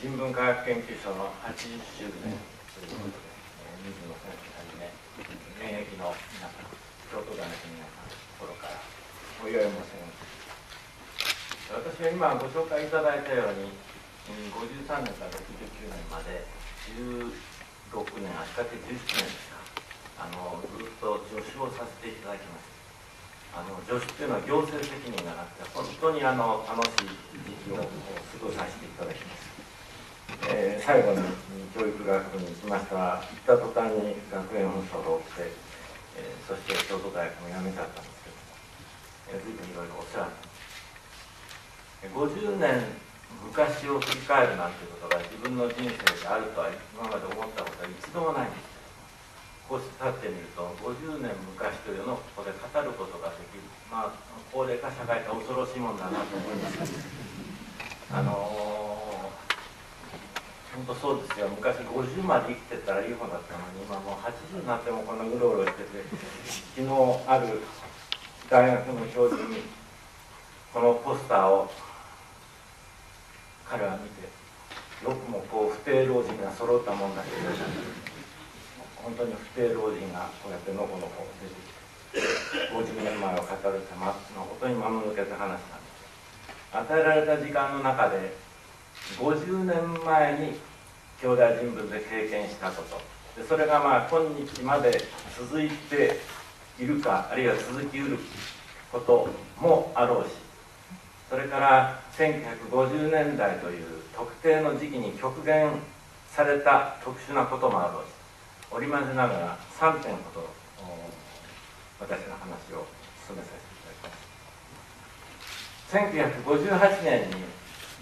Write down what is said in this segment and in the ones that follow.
新聞科学研究所の80周年。ということで、水野先生はじめ現役の皆さん京都大学の皆さん心からお祝い申し上げます。私は今ご紹介いただいたように53年から69年まで16年足掛け17年ですか。あのずっと助手をさせていただきましたあの助手っていうのは行政責任がなくて本当にあの楽しい時期を過ごさせていただきます。えー、最後に教育学部に行きました。行った途端に学園紛争が起きて、えー、そして京都大学も辞めちゃったんですけど、え、随分いろいろお世話になって。50年昔を振り返るなんてことが自分の人生であるとは今まで思ったことは一度もないんです。こうして立ってみると50年昔というのをここで語ることができる。まあ高齢化社会って恐ろしいもんだなと思います。あのー本当そうですよ。昔50まで生きてたらいい方だったのに今もう80になってもこんなうろうろしてて昨日ある大学の教授にこのポスターを彼は見てよくもこう不定老人が揃ったもんだけど本当に不定老人がこうやってのこのこ出てきて50年前を語るってま誠にまむ抜けた話なんです。与えられた時間の中で50年前に兄弟人物で経験したこと。でそれがまあ今日まで続いているかあるいは続きうることもあろうしそれから1950年代という特定の時期に極限された特殊なこともあろうし織り交ぜながら3点ほど私の話を進めさせていただきます。1958年に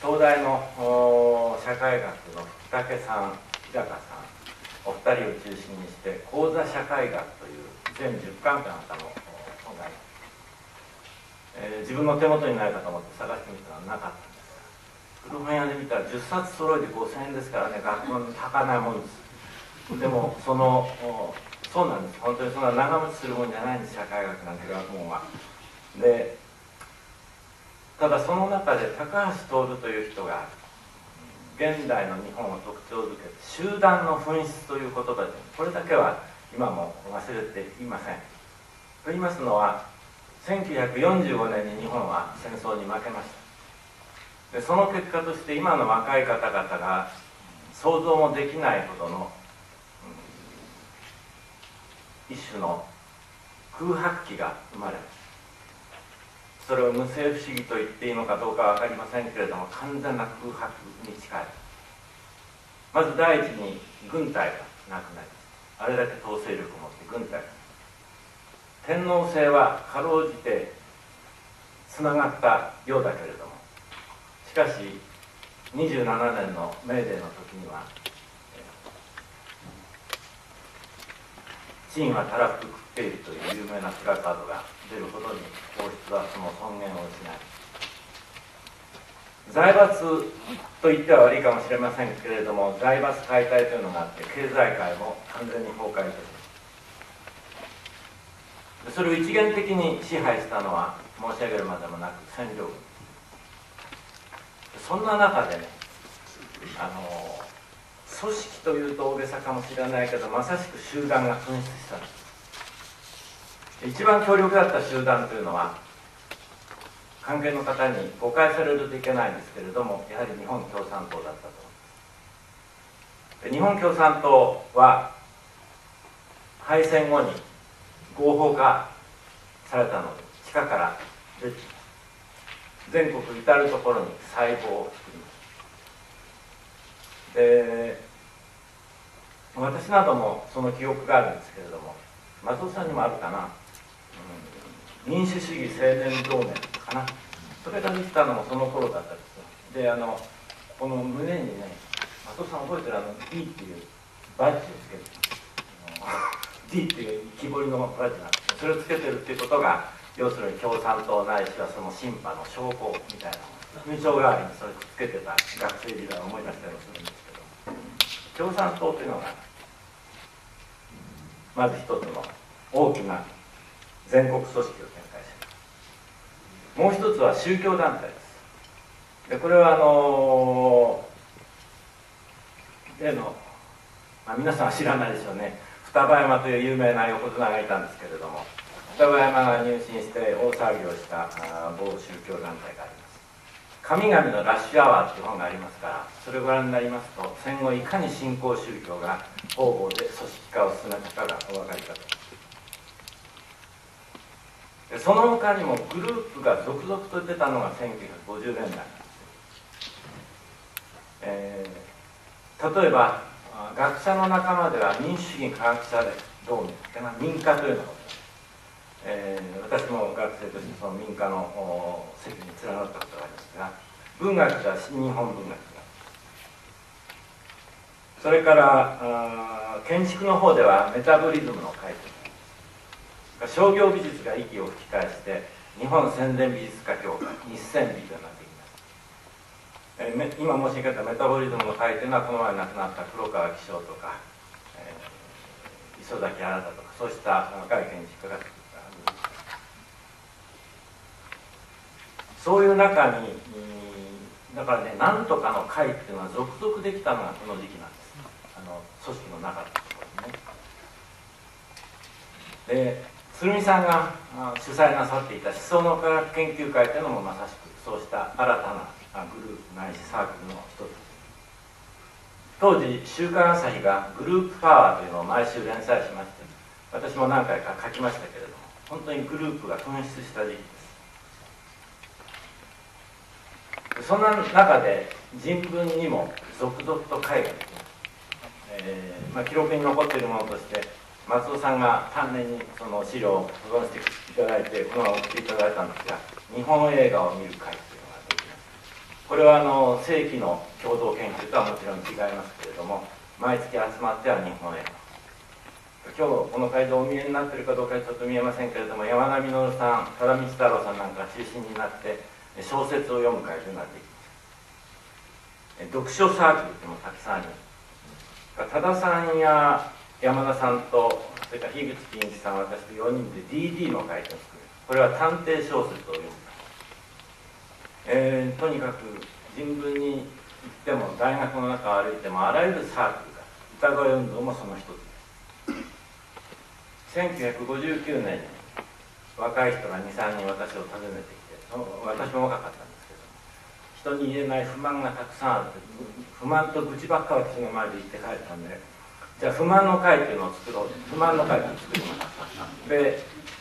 東大の社会学の福武さん日高さんお二人を中心にして講座社会学という全10巻かなんかの本があります、えー、自分の手元にないかと思って探してみたらなかったんです古本屋で見たら10冊揃えて5000円ですからね学校に高ないもんです。でもそのそうなんです。本当にそんな長持ちするもんじゃないんです社会学なんて。学問は。でただその中で高橋徹という人が現代の日本を特徴づける集団の紛失という言葉でこれだけは今も忘れていません。と言いますのは1945年に日本は戦争に負けました。でその結果として今の若い方々が想像もできないほどの、一種の空白期が生まれますそれを無性不思議と言っていいのかどうか分かりませんけれども完全な空白に近い。まず第一に軍隊がなくなりあれだけ統制力を持って軍隊。が天皇制はかろうじてつながったようだけれども。しかし27年のメーデーの時にはチンはたらふく食っているという有名なプラカードが出るほどに皇室はその尊厳を失い財閥と言っては悪いかもしれませんけれども財閥解体というのがあって経済界も完全に崩壊します。それを一元的に支配したのは申し上げるまでもなく占領軍。そんな中でねあの組織というと大げさかもしれないけどまさしく集団が紛失したんです。一番強力だった集団というのは関係の方に誤解されるといけないんですけれどもやはり日本共産党だったと。日本共産党は敗戦後に合法化されたので地下から出て全国至る所に細胞を作ります。で私などもその記憶があるんですけれども松尾さんにもあるかな。民主主義青年同盟かな。それができたのもその頃だったんですよ。であのこの胸にね松尾さん覚えてるあの？D っていうバッジをつけて。D っていう木彫りのバッジなんですそれをつけてるっていうことが要するに共産党ないしはその審判の証拠みたいな。勲章代わりにそれくっつけてた学生時代を思い出したりもするんですけど。共産党というのがまず一つの大きな全国組織を展開します。もう一つは宗教団体です。でこれはあの例の、まあ、皆さんは知らないでしょうね。双葉山という有名な横綱がいたんですけれども双葉山が入信して大騒ぎをした某宗教団体があります。神々のラッシュアワーっていう本がありますからそれをご覧になりますと戦後いかに新興宗教が方々で組織化を進めたかがお分かりかと。その他にもグループが続々と出たのが1950年代なんです、えー、例えば学者の仲間では民主主義科学者で同盟民家というのをえー、私も学生としてその民間の席に連なったことがありますが文学では新日本文学がそれから建築の方ではメタボリズムの会と商業美術が息を吹き返して日本宣伝美術家協会日宣美となっています、えー、今申し上げたメタボリズムの会というのはこの前亡くなった黒川紀章とか、えー、磯崎新とかそうした若い建築家がそういう中にだからねなんとかの会っていうのは続々できたのがこの時期なんです。あの組織の中でですね。で鶴見さんが主催なさっていた思想の科学研究会というのもまさしくそうした新たなグループないしサークルの一つ当時「週刊朝日」が「グループパワー」というのを毎週連載しまして私も何回か書きましたけれども本当にグループが紛失した時期ですそんな中で人文にも続々と絵画できます、えーまあ、記録に残っているものとして松尾さんが丹念にその資料を保存していただいてこのまま送っていただいたんですが日本映画を見る会というのができますこれはあの正規の共同研究とはもちろん違いますけれども毎月集まっては日本映画今日この会場お見えになってるかどうかちょっと見えませんけれども山田稔さん多田道太郎さんなんか中心になって小説を読む会というのができます読書サークルってもたくさんあります。多田さんや山田さんとそれから樋口金一さん私と4人で DD の会を作る。これは探偵小説を読む。えー、とにかく人文に行っても大学の中を歩いてもあらゆるサークルが歌声運動もその一つです。1959年に若い人が23人私を訪ねてきて私も若かったんですけど人に言えない不満がたくさんある不満と愚痴ばっか私の前で言って帰ったんでじゃあ不満の会っていうのを作ろう。不満の会を作りました。で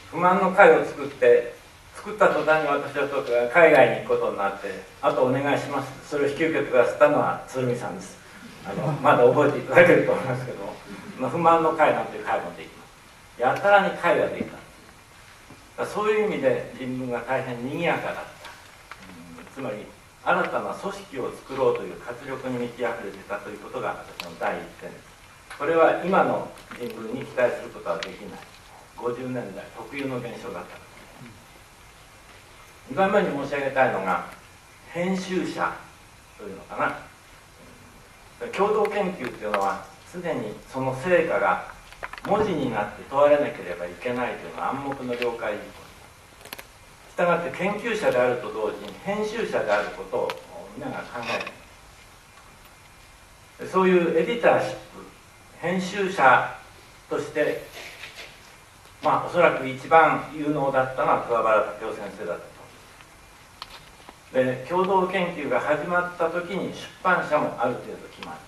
不満の会を作って作った途端に私は海外に行くことになってあとお願いします。それを引き受けてくださったのは鶴見さんです。あのまだ覚えていただけると思いますけどまあ、不満の会なんていう会もできます。やたらに会ができた。そういう意味で人文が大変賑やかだった、つまり新たな組織を作ろうという活力に満ち溢れてたということが私の第一点です。これは今の人文に期待することはできない。50年代特有の現象だった。2番目に申し上げたいのが編集者というのかな。共同研究というのはすでにその成果が文字になって問われなければいけないというのは暗黙の了解したがって研究者であると同時に編集者であることを皆が考える。そういうエディターシップ編集者としてまあおそらく一番有能だったのは桑原武雄先生だったと。で共同研究が始まった時に出版社もある程度決まる。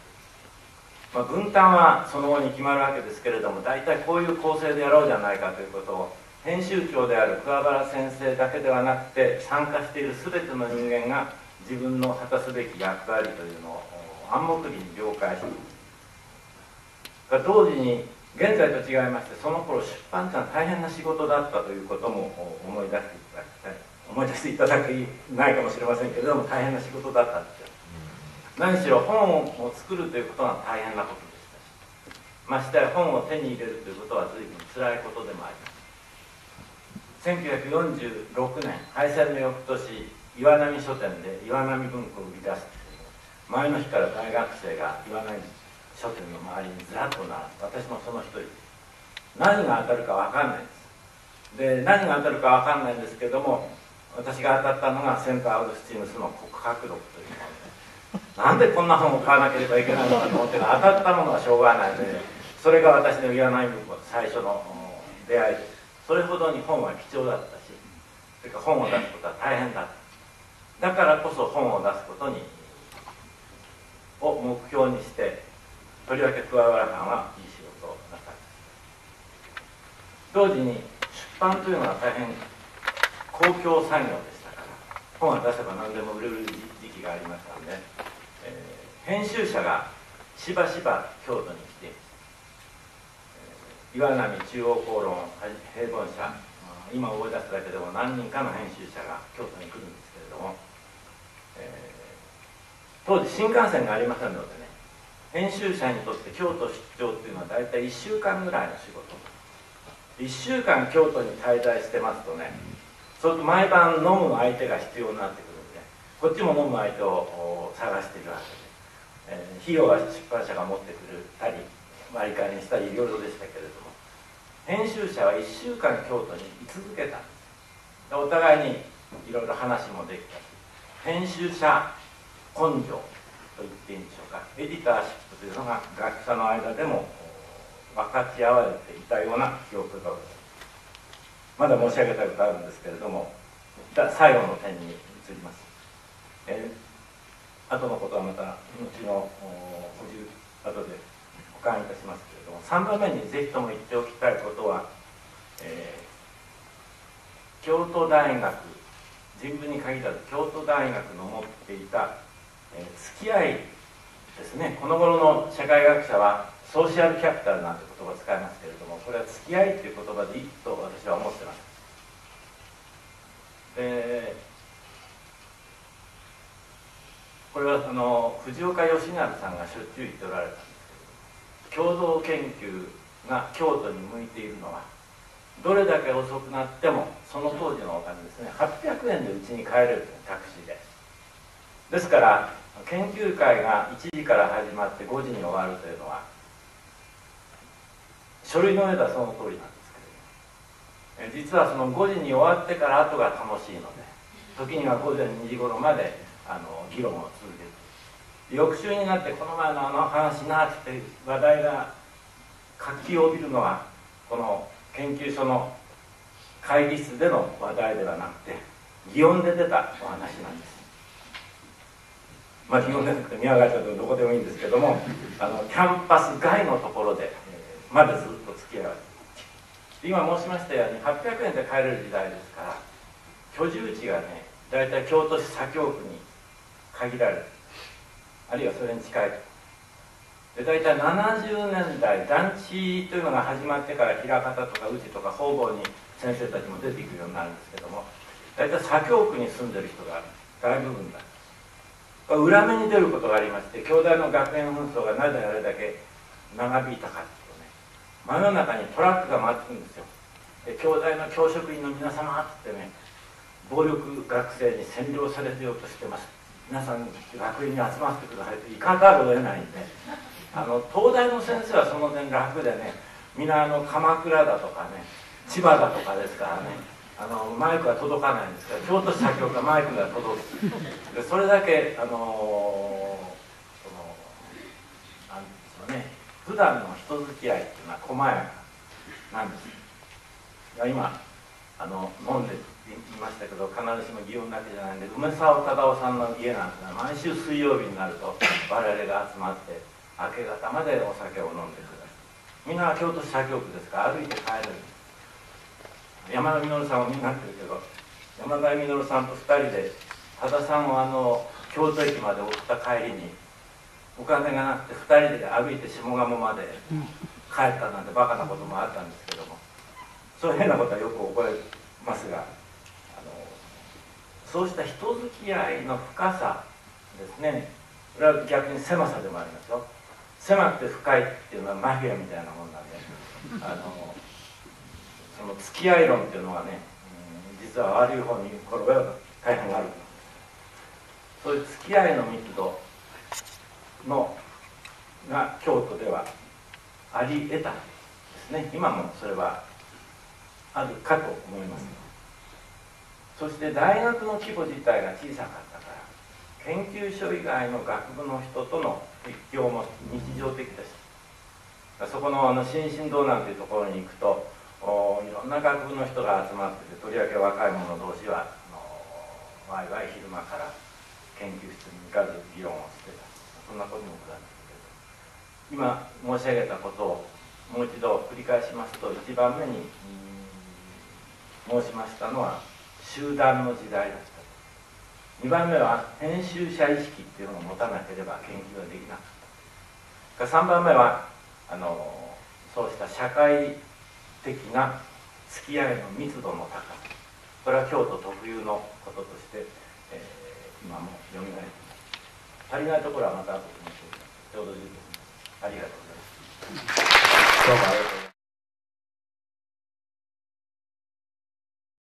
まあ、分担はその後に決まるわけですけれども大体こういう構成でやろうじゃないかということを編集長である桑原先生だけではなくて参加している全ての人間が自分の果たすべき役割というのを暗黙に了解して同時に現在と違いましてその頃出版ってのは大変な仕事だったということも思い出していただきたい思い出していただけないかもしれませんけれども大変な仕事だった。んですよ何しろ本を作るということが大変なことでした。しましてや本を手に入れるということは随分辛いことでもあります。1946年敗戦の翌年岩波書店で岩波文庫を売り出す前の日から大学生が岩波書店の周りにずらっと並ん私もその一人。何が当たるか分かんないです。で何が当たるか分かんないんですけども私が当たったのがセント・アウグスティヌスの告白録というものでなんでこんな本を買わなければいけないのかと思って当たったものはしょうがないのでそれが私の言わない部分最初の出会い。ですそれほどに本は貴重だったしそれか本を出すことは大変だった。だからこそ本を出すことにを目標にしてとりわけ桑原藩はいい仕事をなさい同時に出版というのは大変公共作業でしたから本が出せば何でも売れる時期がありましたので、えー、編集者がしばしば京都に来て、えー、岩波中央公論平凡社今思い出すだけでも何人かの編集者が京都に来るんですけれども、えー、当時新幹線がありませんのでね編集者にとって京都出張っていうのは大体1週間ぐらいの仕事。1週間京都に滞在してますとねそうすると毎晩飲む相手が必要になってくるんでこっちも飲む相手を探しているわけで、えー、費用は出版社が持ってくるたり割り勘にしたりいろいろでしたけれども編集者は1週間京都に居続けたお互いにいろいろ話もできた編集者根性と言っていいんでしょうかエディターシップというのが学者の間でも分かち合われていたような記憶がございまだ申し上げたことあるんですけれども最後の点に移ります、えー、後のことはまた後の補充後で保管いたしますけれども3番目にぜひとも言っておきたいことは、えー、京都大学人文に限らず京都大学の持っていた、付き合いですね。この頃の社会学者はソーシャルキャピタルなんて言葉を使いますけれどもこれは付き合いという言葉でいいと私は思ってます。でこれはその藤岡義成さんがしょっちゅう言っておられたんですけど共同研究が京都に向いているのはどれだけ遅くなってもその当時のお金ですね800円でうちに帰れるタクシーで。ですから研究会が1時から始まって5時に終わるというのは書類の上ではその通りなんですけれども実はその5時に終わってから後が楽しいので時には午前2時頃まであの議論を続ける翌週になってこの前のあの話なって話題が活気を帯びるのはこの研究所の会議室での話題ではなくて擬音で出たお話なんです。まあ擬音でなくて宮川町でどこでもいいんですけどもあのキャンパス外のところでまでずっと付き合われて今申しましたように800円で買える時代ですから居住地がね大体京都市左京区に限られる。あるいはそれに近い。で大体70年代団地というのが始まってから枚方とか宇治とか方々に先生たちも出ていくようになるんですけども大体左京区に住んでる人が大部分だ。裏目に出ることがありまして兄弟の学園紛争がなぜあれだけ長引いたかっていうね真夜中にトラックが回ってくるんですよ。で兄弟の教職員の皆様ってね暴力学生に占領されてようとしてます。皆さん学園に集まってくださいといかざるを得ないんであの東大の先生はその点楽でね皆あの鎌倉だとかね千葉だとかですからねあのマイクは届かないんですけど京都市作曲がマイクが届く。でそれだけあのそのなんですかね普段の人付き合いっていうのは細やかなんです。今あの飲んでいましたけど必ずしも祇園だけじゃないんで梅沢忠夫さんの家なんて毎週水曜日になると我々が集まって明け方までお酒を飲んでください。みんな京都市左京区ですから歩いて帰れる山田稔さんもみんなってるけど山田稔さんと2人で多田さんをあの京都駅まで送った帰りにお金がなくて2人で歩いて下鴨まで帰ったなんてバカなこともあったんですけどもそういう変なことはよく覚えますがあのそうした人付き合いの深さですねこれは逆に狭さでもありますよ。狭くて深いっていうのはマフィアみたいなもんなんであのその付き合い論っていうのはね、うん、実は悪い方に転べば大変あるそういう付き合いの密度のが京都ではあり得たんですね。今もそれはあるかと思います。そして大学の規模自体が小さかったから研究所以外の学部の人との一況も日常的でしそこのあの新進道なんていうところに行くといろんな学部の人が集まっててとりわけ若い者同士はワイワイ昼間から研究室に行かず議論をしてた。そんなこともございますけど。今申し上げたことをもう一度繰り返しますと1番目に申しましたのは集団の時代だった2番目は編集者意識っていうのを持たなければ研究はできなかった。3番目はあのそうした社会的な付き合いの密度の高さ。これは京都特有のこととして、えー、今も読みない足りないところはまた後で申し上げます。ちょうど十分ありがとうございます。どうもありがとう